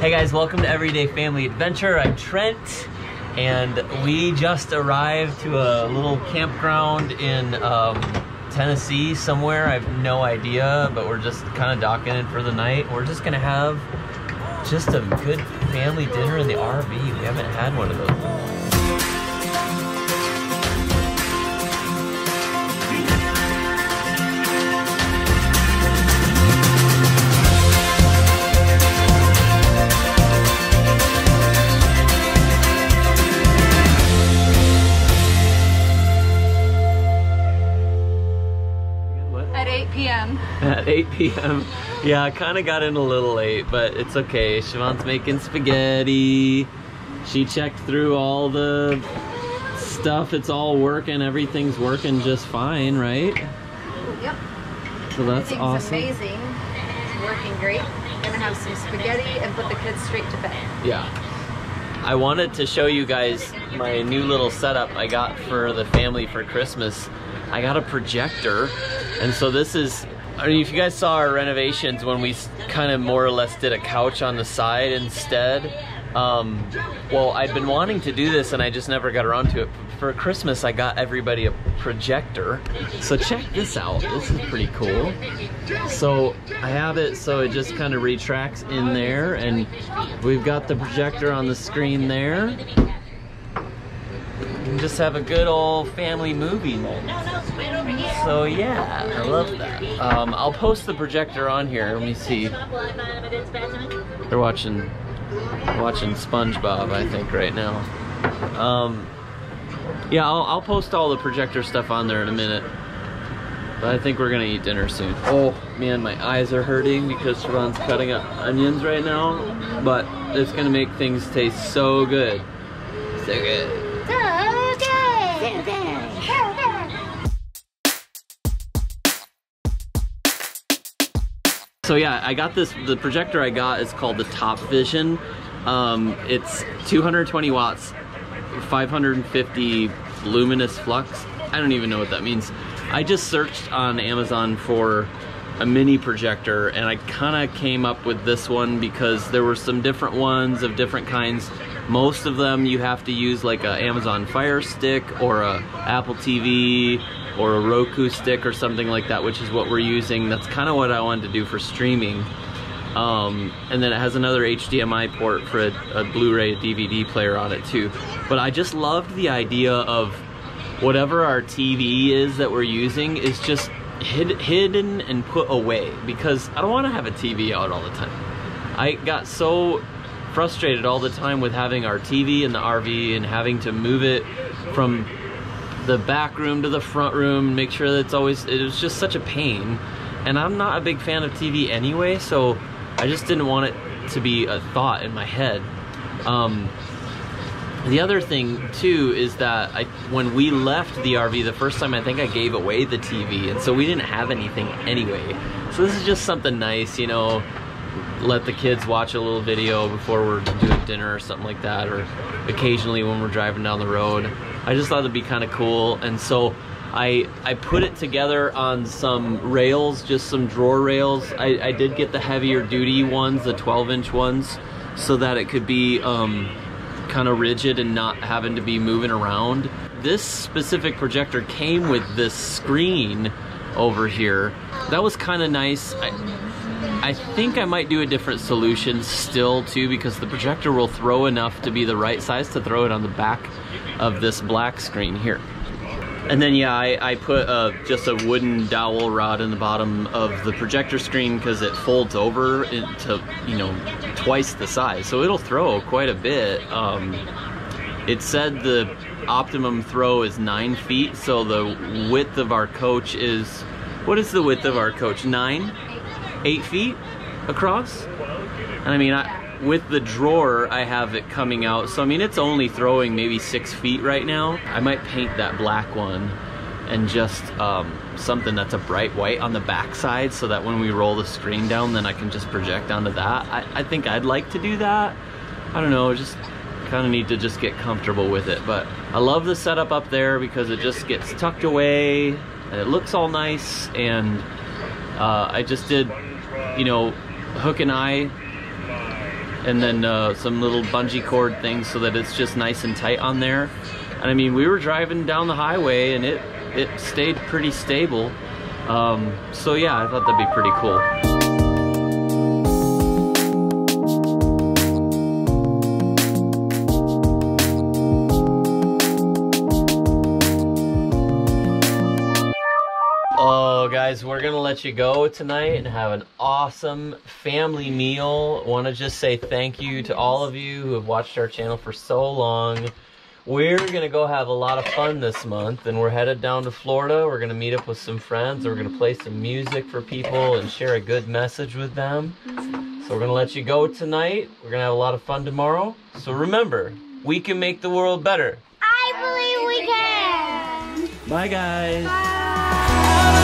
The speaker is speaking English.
Hey guys, welcome to Everyday Family Adventure. I'm Trent, and we just arrived to a little campground in um, Tennessee somewhere. I have no idea, but we're just kind of docking in for the night. We're just gonna have just a good family dinner in the RV. We haven't had one of those. At 8 p.m. Yeah, I kind of got in a little late, but it's okay. Siobhan's making spaghetti. She checked through all the stuff. It's all working. Everything's working just fine, right? Yep. So that's Everything's awesome. amazing. It's working great. Gonna have some spaghetti and put the kids straight to bed. Yeah. I wanted to show you guys my new little setup I got for the family for Christmas. I got a projector, and so this is. I mean, if you guys saw our renovations when we kind of more or less did a couch on the side instead. Um, well, I'd been wanting to do this and I just never got around to it. For Christmas, I got everybody a projector. So check this out. This is pretty cool. So I have it so it just kind of retracts in there and we've got the projector on the screen there. And just have a good old family movie night. So yeah, I love that. Um, I'll post the projector on here. Let me see. They're watching watching SpongeBob, I think, right now. Um, yeah, I'll, I'll post all the projector stuff on there in a minute. But I think we're gonna eat dinner soon. Oh man, my eyes are hurting because Siobhan's cutting up onions right now. But it's gonna make things taste so good. So good. So yeah, I got this, the projector I got is called the Top Vision. Um, it's 220 watts, 550 luminous flux. I don't even know what that means. I just searched on Amazon for a mini projector and I kind of came up with this one because there were some different ones of different kinds. Most of them you have to use like a Amazon Fire Stick or a Apple TV or a Roku stick or something like that, which is what we're using. That's kind of what I wanted to do for streaming. Um, and then it has another HDMI port for a, a Blu-ray DVD player on it too. But I just loved the idea of whatever our TV is that we're using is just hid, hidden and put away because I don't want to have a TV out all the time. I got so frustrated all the time with having our TV in the RV and having to move it from the back room to the front room, make sure that it's always, it was just such a pain. And I'm not a big fan of TV anyway, so I just didn't want it to be a thought in my head. Um, the other thing too is that I, when we left the RV the first time, I think I gave away the TV, and so we didn't have anything anyway. So this is just something nice, you know. Let the kids watch a little video before we're doing dinner or something like that, or occasionally when we're driving down the road. I just thought it'd be kind of cool, and so I I put it together on some rails, just some drawer rails. I, I did get the heavier duty ones, the 12 inch ones, so that it could be um, kind of rigid and not having to be moving around. This specific projector came with this screen over here. That was kind of nice. I, I think I might do a different solution still too because the projector will throw enough to be the right size to throw it on the back of this black screen here. And then yeah, I, I put uh, just a wooden dowel rod in the bottom of the projector screen because it folds over into you know twice the size, so it'll throw quite a bit. Um, it said the optimum throw is nine feet, so the width of our coach is what is the width of our coach? Nine, eight feet across. And I mean, I, with the drawer, I have it coming out. So I mean, it's only throwing maybe six feet right now. I might paint that black one and just um, something that's a bright white on the back side so that when we roll the screen down, then I can just project onto that. I, I think I'd like to do that. I don't know, just kind of need to just get comfortable with it. But I love the setup up there because it just gets tucked away and it looks all nice. And uh, I just did, you know, Hook and eye and then uh, some little bungee cord things so that it's just nice and tight on there. And I mean, we were driving down the highway and it it stayed pretty stable. Um, so yeah, I thought that'd be pretty cool. Let you go tonight and have an awesome family meal. Want to just say thank you to all of you who have watched our channel for so long. We're gonna go have a lot of fun this month, and we're headed down to Florida. We're gonna meet up with some friends. We're gonna play some music for people and share a good message with them. So we're gonna let you go tonight. We're gonna have a lot of fun tomorrow. So remember, we can make the world better. I believe we can. Bye, guys. Bye.